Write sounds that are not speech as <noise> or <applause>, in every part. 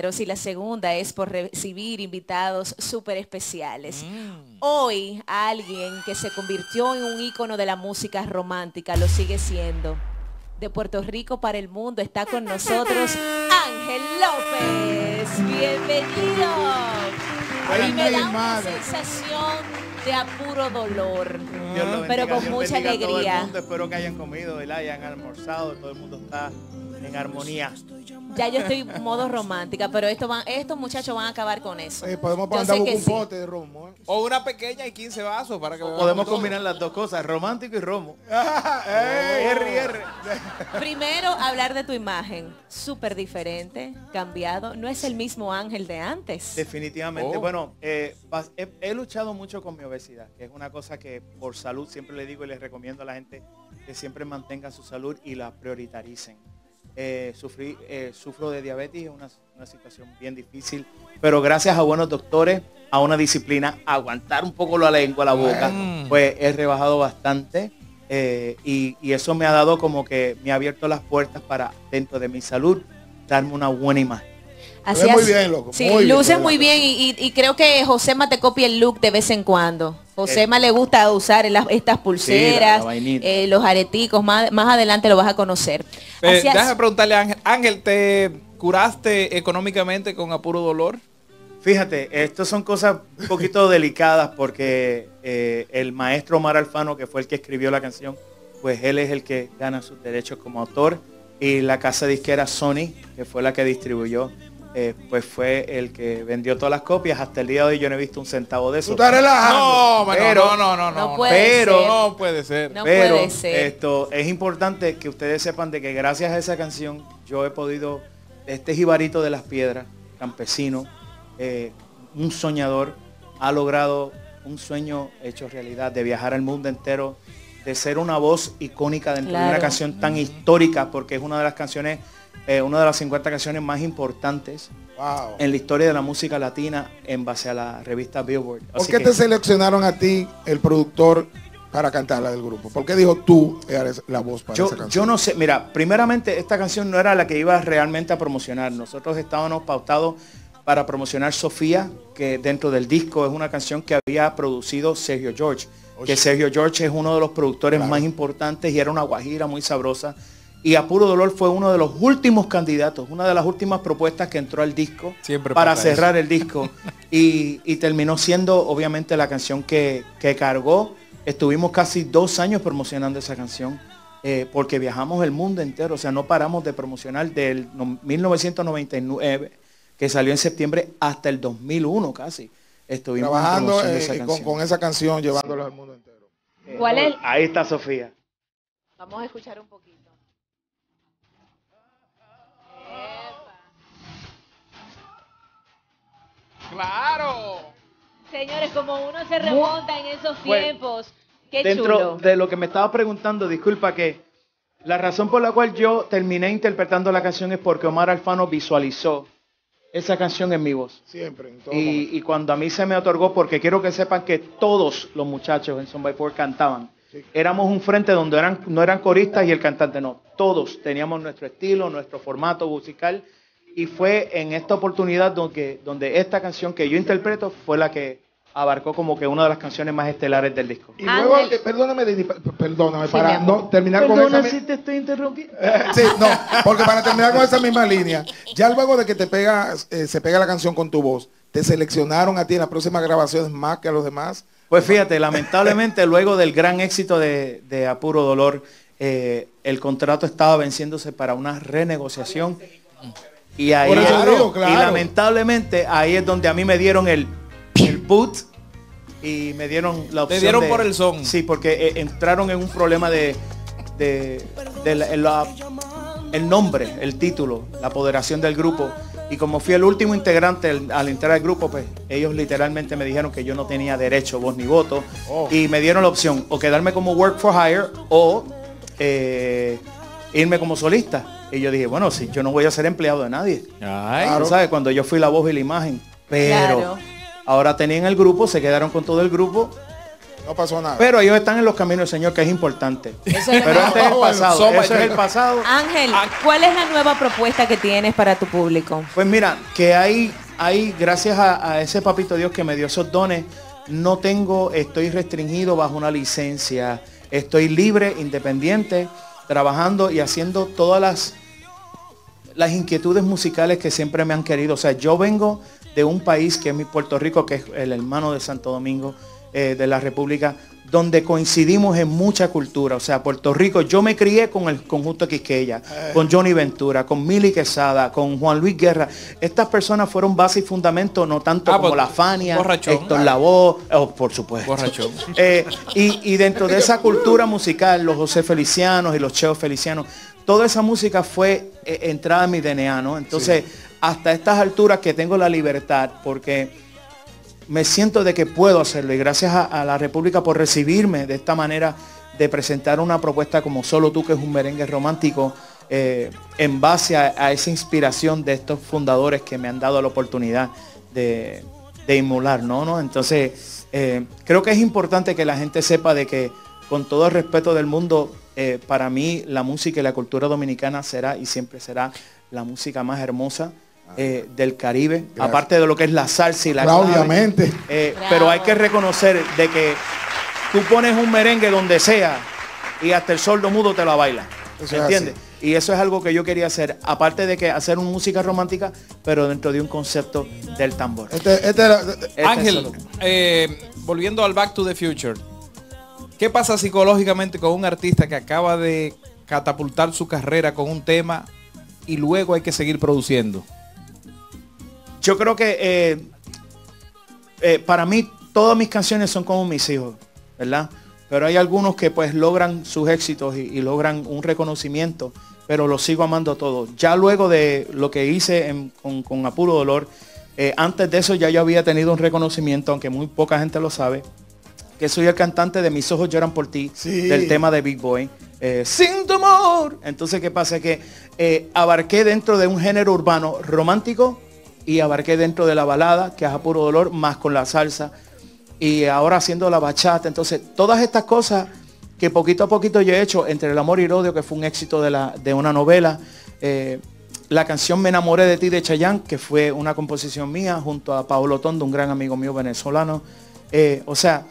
y la segunda es por recibir invitados súper especiales. Hoy alguien que se convirtió en un ícono de la música romántica, lo sigue siendo. De Puerto Rico para el mundo está con nosotros Ángel López. Bienvenido. Y me da una sensación de apuro dolor, pero con mucha alegría. Espero que hayan comido, hayan almorzado, todo el mundo está en armonía. Ya yo estoy modo romántica, pero esto van, estos muchachos van a acabar con eso. Eh, podemos poner un pote de romo. ¿eh? O una pequeña y 15 vasos para que Podemos combinar las dos cosas, romántico y romo. <laughs> Primero, hablar de tu imagen. Súper diferente, cambiado. No es el mismo ángel de antes. Definitivamente. Oh. Bueno, eh, he, luchado mucho con mi obesidad, que es una cosa que por salud siempre le digo y les recomiendo a la gente que siempre mantenga su salud y la prioritaricen. Eh, sufrí, eh, sufro de diabetes, es una, situación bien difícil, pero gracias a buenos doctores, a una disciplina, aguantar un poco la lengua, la boca, pues he rebajado bastante eh, y, eso me ha dado como que me ha abierto las puertas para dentro de mi salud darme una buena imagen. Así muy bien, loco. Sí, luce muy bien y, creo que Josema te copia el look de vez en cuando. Josema le gusta usar estas pulseras, eh, los areticos, más, más adelante lo vas a conocer. Eh, déjame preguntarle a Ángel, Ángel, ¿te curaste económicamente con apuro dolor? Fíjate, estas son cosas un poquito <laughs> delicadas porque eh, el maestro Omar Alfano, que fue el que escribió la canción, pues él es el que gana sus derechos como autor y la casa disquera Sony, que fue la que distribuyó eh, pues fue el que vendió todas las copias. Hasta el día de hoy yo no he visto un centavo de eso. ¿Tú estás No, pero, no, no, no, no. puede pero, ser. no puede ser. pero esto es importante que ustedes sepan de que gracias a esa canción yo he podido, este jibarito de las piedras, campesino, eh, un soñador, ha logrado un sueño hecho realidad de viajar al mundo entero, de ser una voz icónica dentro de una canción tan histórica, porque es una de las canciones eh, una de las 50 canciones más importantes en la historia de la música latina en base a la revista Billboard. ¿Por qué te seleccionaron a ti, el productor, para cantarla del grupo? ¿Por qué dijo tú eres la voz para yo, esa canción? Yo no sé, mira, primeramente esta canción no era la que iba realmente a promocionar. Nosotros estábamos pautados para promocionar Sofía, que dentro del disco es una canción que había producido Sergio George. Que Sergio George es uno de los productores más importantes y era una guajira muy sabrosa y A Puro Dolor fue uno de los últimos candidatos, una de las últimas propuestas que entró al disco para cerrar el <laughs> disco y, terminó siendo obviamente la canción que, cargó. Estuvimos casi dos años promocionando esa canción eh, porque viajamos el mundo entero, o sea, no paramos de promocionar del 1999 que salió en septiembre hasta el 2001 casi. Estuvimos trabajando eh, con, esa canción llevándola al mundo entero. ¿Cuál es? Ahí está Sofía. Vamos a escuchar un poquito. Claro. Señores, como uno se remonta en esos tiempos. Qué dentro de lo que me estaba preguntando, disculpa que la razón por la cual yo terminé interpretando la canción es porque Omar Alfano visualizó esa canción en mi voz. Siempre. y, cuando a mí se me otorgó, porque quiero que sepan que todos los muchachos en Son by Four cantaban. Éramos un frente donde eran, no eran coristas y el cantante no. Todos teníamos nuestro estilo, nuestro formato musical y fue en esta oportunidad donde, donde esta canción que yo interpreto fue la que abarcó como que una de las canciones más estelares del disco. Y luego, eh, perdóname, perdóname, para no terminar con esa... si te estoy interrumpiendo. sí, no, porque para terminar con esa misma línea, ya luego de que te pega, eh, se pega la canción con tu voz, ¿te seleccionaron a ti en las próximas grabaciones más que a los demás? Pues fíjate, lamentablemente luego del gran éxito de, de Apuro Dolor, eh, el contrato estaba venciéndose para una renegociación. Y ahí, y lamentablemente, ahí es donde a mí me dieron el, el boot y me dieron la opción. Te dieron por el son. Sí, porque eh, entraron en un problema de, de, el nombre, el título, la apoderación del grupo. Y como fui el último integrante al entrar al grupo, pues ellos literalmente me dijeron que yo no tenía derecho, voz ni voto. Oh. Y me dieron la opción o quedarme como work for hire o eh, irme como solista. Y yo dije, bueno, si yo no voy a ser empleado de nadie. Claro. ¿Sabes? Cuando yo fui la voz y la imagen. Pero ahora tenían el grupo, se quedaron con todo el grupo. No pasó nada. Pero ellos están en los caminos del Señor, que es importante. Eso es Pero este es el Bueno, pasado. somos- Eso es el pasado. Ángel, ¿cuál es la nueva propuesta que tienes para tu público? Pues mira, que hay, hay gracias a, a ese papito Dios que me dio esos dones, no tengo, estoy restringido bajo una licencia. Estoy libre, independiente, trabajando y haciendo todas las, las inquietudes musicales que siempre me han querido. O sea, yo vengo de un país que es mi Puerto Rico, que es el hermano de Santo Domingo eh, de la República, donde coincidimos en mucha cultura. O sea, Puerto Rico, yo me crié con el conjunto Quisqueya, con Johnny Ventura, con Mili Quesada, con Juan Luis Guerra. Estas personas fueron base y fundamento, no tanto Ah, como pues, la Fania, borrachón. Héctor Lavoe, oh, por supuesto. <laughs> Eh, y, y dentro de esa cultura musical, los José Felicianos y los Cheo Felicianos, toda esa música fue eh, entrada en mi DNA, ¿no? Entonces, hasta estas alturas que tengo la libertad, porque me siento de que puedo hacerlo y gracias a, la República por recibirme de esta manera de presentar una propuesta como Solo tú, que es un merengue romántico, eh, en base a, esa inspiración de estos fundadores que me han dado la oportunidad de, de inmular, ¿no? ¿no? Entonces, eh, creo que es importante que la gente sepa de que, con todo el respeto del mundo, eh, para mí la música y la cultura dominicana será y siempre será la música más hermosa eh, del Caribe, Gracias. aparte de lo que es la salsa y la clave. obviamente. Eh, pero hay que reconocer de que tú pones un merengue donde sea y hasta el sordo mudo te la baila. Eso es ¿Entiendes? Y eso es algo que yo quería hacer, aparte de que hacer una música romántica, pero dentro de un concepto del tambor. Este, este era- Este Ángel, eh, volviendo al Back to the Future, ¿qué pasa psicológicamente con un artista que acaba de catapultar su carrera con un tema y luego hay que seguir produciendo? Yo creo que eh, eh, para mí todas mis canciones son como mis hijos, ¿verdad? Pero hay algunos que pues logran sus éxitos y, y logran un reconocimiento, pero los sigo amando todos. Ya luego de lo que hice en- con, con Apuro Dolor, eh, antes de eso ya yo había tenido un reconocimiento, aunque muy poca gente lo sabe, que soy el cantante de Mis ojos lloran por ti, Sí. del tema de Big Boy. eh, Sin tu amor. Entonces, ¿qué pasa? Que eh, abarqué dentro de un género urbano romántico y abarqué dentro de la balada, que es a puro dolor, más con la salsa. Y ahora haciendo la bachata. Entonces, todas estas cosas que poquito a poquito yo he hecho, entre el amor y el odio, que fue un éxito de, la, de una novela. eh, la canción Me enamoré de ti de Chayanne, que fue una composición mía, junto a Paolo Tondo, un gran amigo mío venezolano. Eh, o sea,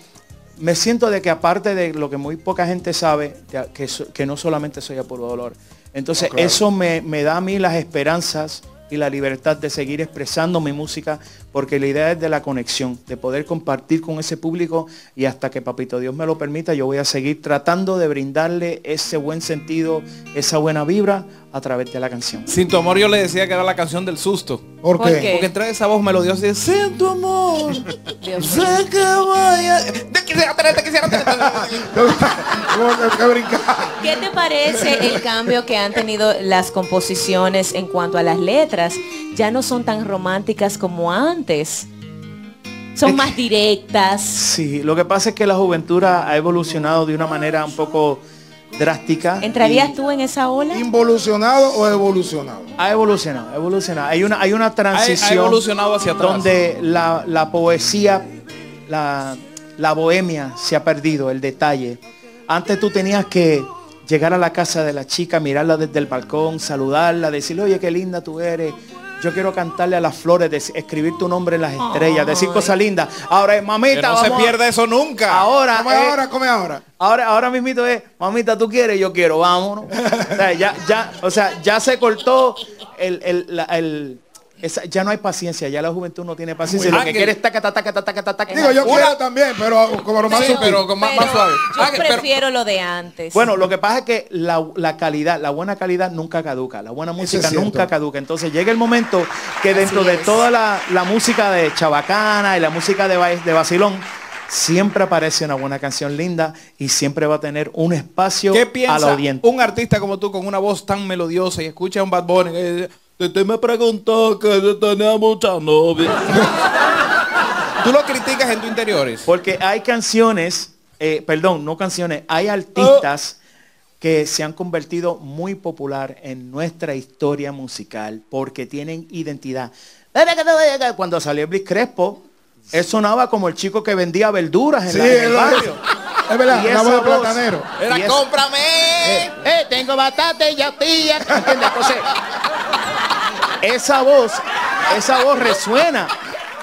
me siento de que aparte de lo que muy poca gente sabe, que, que no solamente soy a puro dolor. Entonces No, claro. eso me, me da a mí las esperanzas y la libertad de seguir expresando mi música, porque la idea es de la conexión, de poder compartir con ese público y hasta que Papito Dios me lo permita, yo voy a seguir tratando de brindarle ese buen sentido, esa buena vibra a través de la canción. Sin tu amor yo le decía que era la canción del susto. ¿Por ¿Por qué? Porque entra esa voz melodiosa y dice, sin tu amor, <laughs> sé que voy a... Te quisiera tener, te quisiera. ¿Qué te parece el cambio que han tenido las composiciones en cuanto a las letras? Ya no son tan románticas como antes. Son más directas. Sí, lo que pasa es que la juventud ha evolucionado de una manera un poco drástica. ¿Entrarías tú en esa ola? ¿Involucionado o evolucionado? Ha evolucionado, ha evolucionado. Hay una, hay una Ha, transición ha evolucionado hacia atrás. donde la, la poesía, la, la bohemia se ha perdido, el detalle. Antes tú tenías que llegar a la casa de la chica, mirarla desde el balcón, saludarla, decirle, oye, qué linda tú eres. Yo quiero cantarle a las flores, escribir tu nombre en las estrellas, decir cosas lindas. Ahora, es, Que mamita, no se vamos pierda eso nunca. Ahora, Come eh, ahora, come ahora. Ahora, ahora mismito es, mamita, tú quieres, yo quiero, vámonos. O sea, ya, ya, o sea, ya se cortó el, el, la- el- esa- ya no hay paciencia, ya la juventud no tiene paciencia. Muy Lo que quiere es taca, taca, taca, taca, taca. Digo, yo quiero también, pero como lo más Sí, pero con más, suave. Yo Ángel, pero- prefiero lo de antes. Bueno, lo que pasa es que la, la calidad, la buena calidad nunca caduca, la buena música es nunca caduca. Entonces llega el momento que dentro Así de es. toda la, la música de Chabacana y la música de, de Basilón, siempre aparece una buena canción linda y siempre va a tener un espacio ¿Qué a la piensa audiencia. un artista como tú con una voz tan melodiosa y escucha a un Bad Bunny que "Tete me preguntó que yo tenía mucha novia? <laughs> tú lo criticas en tu interiores. Porque hay canciones, eh, perdón, no canciones, hay artistas que se han convertido muy popular en nuestra historia musical porque tienen identidad. Cuando salió Bliss Crespo, Él sonaba como el chico que vendía verduras en, Sí, la- en el barrio. es verdad, Y una voz de platanero. y esa- cómprame. Eh, eh, tengo batata y yautía. ¿Entiendes? Entonces, esa voz, esa voz resuena.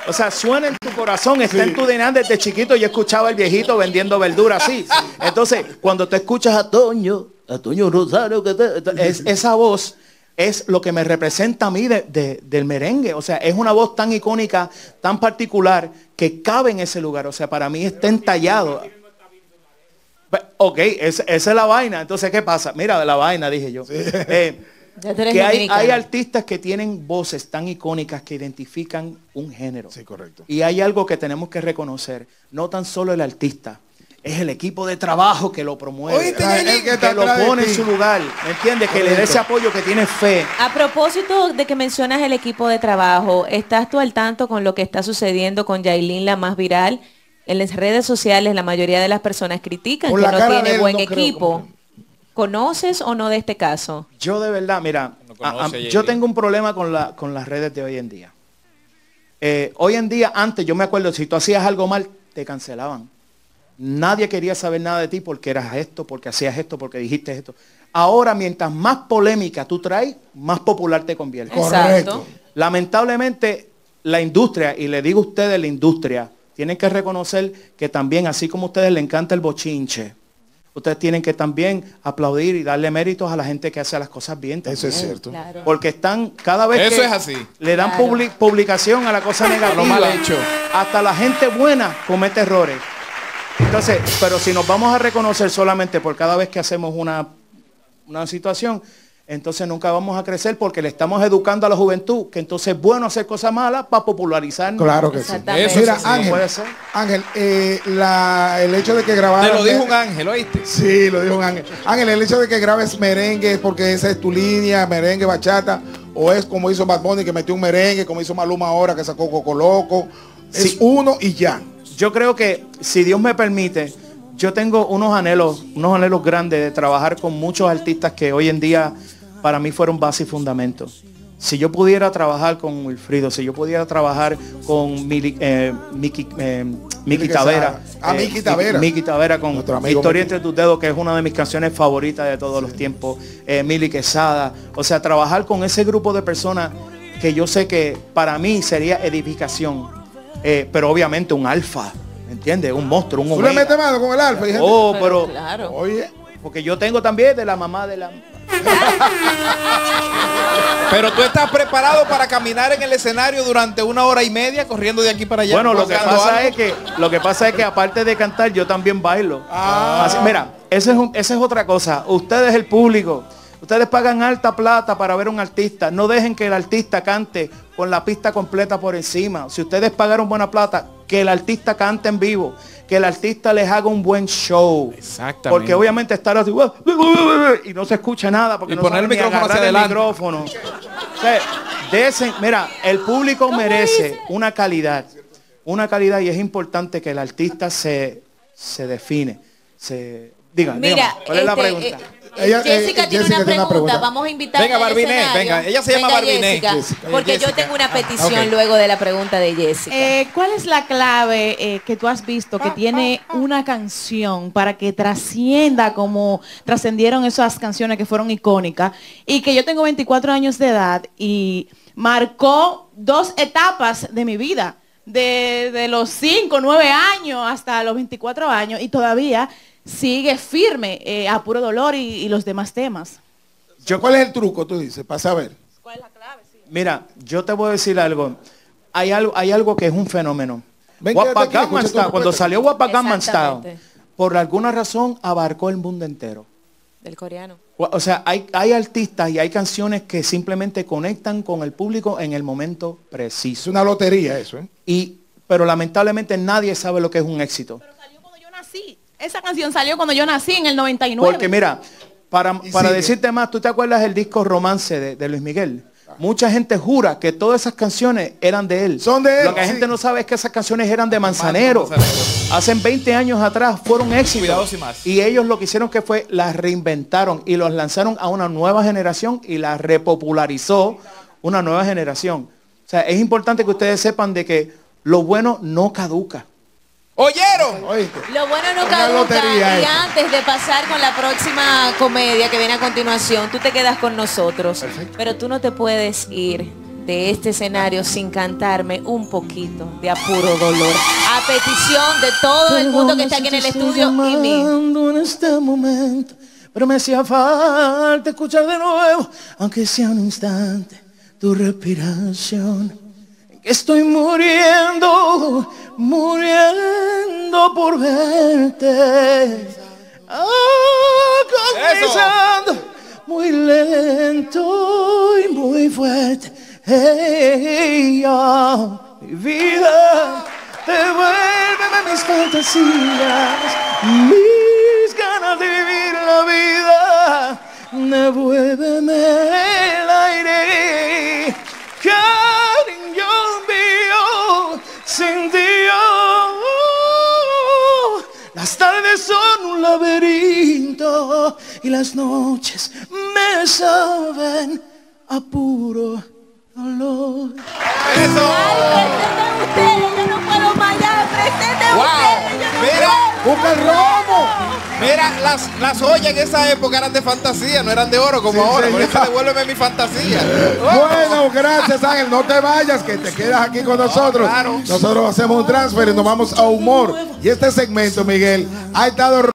O sea, suena en tu corazón, está en tu DNA desde chiquito. Yo escuchaba al viejito vendiendo verduras así. Entonces, cuando te escuchas a Toño, a Toño Rosario, que te- es, esa voz es lo que me representa a mí de- de- del merengue. O sea, es una voz tan icónica, tan particular, que cabe en ese lugar. O sea, para mí está entallado. Ok, es- esa es la vaina. Entonces, ¿qué pasa? Mira, la vaina, dije yo. Eh, que hay, artistas que tienen voces tan icónicas que identifican un género. Sí, correcto. Y hay algo que tenemos que reconocer. No tan solo el artista, es el equipo de trabajo que lo promueve. Oíste, Ah, Yailin, el que lo pone en su lugar. ¿Me entiendes? Que le dé ese apoyo, que tiene fe. A propósito de que mencionas el equipo de trabajo, ¿estás tú al tanto con lo que está sucediendo con Yailin, la más viral? En las redes sociales la mayoría de las personas critican Por que la no tiene buen no equipo. ¿Conoces o no de este caso? Yo de verdad, mira, No a- a- conoce a yo tengo un problema con, la, con las redes de hoy en día. Eh, hoy en día, antes, yo me acuerdo, si tú hacías algo mal, te cancelaban. Nadie quería saber nada de ti porque eras esto, porque hacías esto, porque dijiste esto. Ahora, mientras más polémica tú traes, más popular te conviertes. Correcto. Lamentablemente, la industria, y le digo a ustedes la industria, tienen que reconocer que también, así como a ustedes les encanta el bochinche, ustedes tienen que también aplaudir y darle méritos a la gente que hace las cosas bien. Eso es también. cierto. Claro. Porque están cada vez Eso que es así. le dan Claro. publicación a la cosa negativa. mal hecho. Hasta la gente buena comete errores. Entonces, pero si nos vamos a reconocer solamente por cada vez que hacemos una, una situación, entonces nunca vamos a crecer porque le estamos educando a la juventud que entonces es bueno hacer cosas malas para popularizar. Claro que sí. Exactamente. Eso Mira, sí. Ángel, Puede ser. Ángel, eh, la- el hecho de que grabaran... Te lo dijo un ángel, ¿oíste? Sí, lo dijo un ángel. Ángel, el hecho de que grabes merengue es porque esa es tu línea, merengue, bachata, o es como hizo Bad Bunny que metió un merengue, como hizo Maluma ahora que sacó Coco Loco. Es Sí. uno y ya. Yo creo que si Dios me permite, yo tengo unos anhelos, unos anhelos grandes de trabajar con muchos artistas que hoy en día para mí fueron base y fundamento. Si yo pudiera trabajar con Wilfrido, si yo pudiera trabajar con Mili- eh, Miki, eh, Miki Tavera. Ah, Miki Tavera. Miki Tavera con Historia Miki. entre tus dedos, que es una de mis canciones favoritas de todos los tiempos, eh, Mili Quesada, o sea, trabajar con ese grupo de personas que yo sé que para mí sería edificación, eh, pero obviamente un alfa, ¿me entiendes? Un monstruo, un Tú le metes mano con el alfa y gente- Oh, pero, Claro. Oye, porque yo tengo también de la mamá de la... Pero tú estás preparado para caminar en el escenario durante una hora y media corriendo de aquí para allá. Bueno, lo que pasa algo? es que lo que pasa es que aparte de cantar yo también bailo. Ah. Así- mira, esa es, un- esa es otra cosa. Ustedes el público, ustedes pagan alta plata para ver un artista. No dejen que el artista cante con la pista completa por encima. Si ustedes pagaron buena plata, que el artista cante en vivo, que el artista les haga un buen show. Exactamente. Porque obviamente estar así y no se escucha nada porque Y no poner el micrófono hacia agarrar el micrófono. O sea, mira, el público merece una calidad, una calidad y es importante que el artista se, se define. Se, diga, Mira, dígame, ¿cuál es la este, pregunta? eh, Ella- Jessica eh, tiene Jessica una tiene una pregunta. pregunta. Vamos a invitar Venga, Barbiné, venga. Ella se llama Barbiné. Jessica, porque yo tengo una petición Ok. luego de la pregunta de Jessica. Eh, ¿Cuál es la clave eh, que tú has visto que tiene una canción para que trascienda como trascendieron esas canciones que fueron icónicas? Y que yo tengo 24 años de edad y marcó dos etapas de mi vida, de, de los 5, 9 años hasta los 24 años y todavía sigue firme eh, a puro dolor y, y los demás temas. Yo, ¿cuál es el truco, tú dices, para saber? mira, yo te voy a decir algo. Hay algo, hay algo que es un fenómeno. Ven, Guapa quédate aquí, Gangnam escucha tu Style, cuando salió Guapa Gangnam Style, por alguna razón abarcó el mundo entero. Del coreano. O sea, hay, hay artistas y hay canciones que simplemente conectan con el público en el momento Es preciso. una lotería eso, ¿eh? Y, pero lamentablemente nadie sabe lo que es un éxito. Pero salió cuando yo nací. Esa canción salió cuando yo nací en el 99. Porque mira, para, para decirte más, ¿tú te acuerdas del disco Romance de, de Luis Miguel? Mucha gente jura que todas esas canciones eran de él. Son de él, Lo que la sí. gente no sabe es que esas canciones eran de Manzanero. Manzanero. Hace 20 años atrás fueron éxitos. Cuidados y más. Y ellos lo que hicieron que fue las reinventaron y los lanzaron a una nueva generación y las repopularizó una nueva generación. O sea, es importante que ustedes sepan de que lo bueno no caduca. ¿Oyeron? Oíste. Lo bueno caduca. lotería Y esa. antes de pasar con la próxima comedia que viene a continuación, tú te quedas con nosotros. Pero tú no te puedes ir de este escenario sin cantarme un poquito de apuro dolor. A petición de todo el mundo que está aquí en el estudio y mí. en este momento, pero me hacía falta escuchar de nuevo, aunque sea un instante, tu respiración. Estoy muriendo, muriendo por verte. Agonizando, muy lento y muy fuerte. Hey, mi vida, devuélveme mis fantasías, mis ganas de vivir la vida. Devuélveme Las tardes son un laberinto y las noches me saben a puro dolor. Eso. Preséntenme ustedes, yo no puedo más ya. Preséntenme Wow. ustedes, yo no Mira. puedo. ¡Busca el romo! Mira, las, las ollas en esa época eran de fantasía, no eran de oro como Sí, ahora. Por señor. eso devuélveme mi fantasía. <laughs> Bueno, gracias Ángel. No te vayas, que te quedas aquí con nosotros. claro. Nosotros hacemos un transfer y nos vamos a humor. Y este segmento, Miguel, ha estado